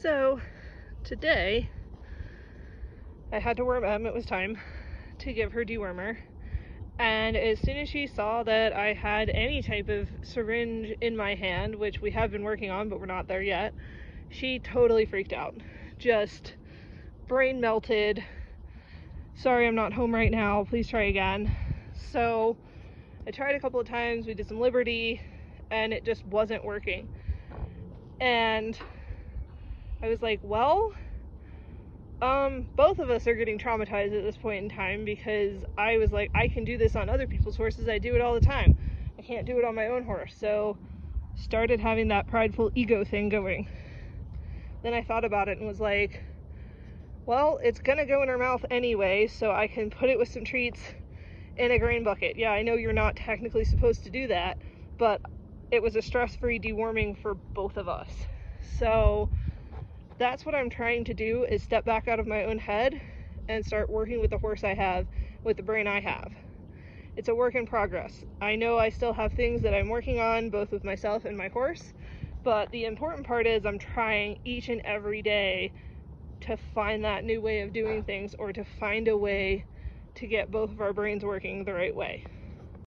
So today I had to worm Em, it was time to give her dewormer. And as soon as she saw that I had any type of syringe in my hand, which we have been working on, but we're not there yet, she totally freaked out. Just brain melted. Sorry, I'm not home right now. Please try again. So I tried a couple of times. We did some Liberty and it just wasn't working. And I was like, well, um, both of us are getting traumatized at this point in time because I was like, I can do this on other people's horses. I do it all the time. I can't do it on my own horse. So started having that prideful ego thing going. Then I thought about it and was like, well, it's gonna go in her mouth anyway, so I can put it with some treats in a grain bucket. Yeah, I know you're not technically supposed to do that, but it was a stress-free deworming for both of us. So that's what I'm trying to do is step back out of my own head and start working with the horse I have, with the brain I have. It's a work in progress. I know I still have things that I'm working on, both with myself and my horse, but the important part is I'm trying each and every day to find that new way of doing things or to find a way to get both of our brains working the right way.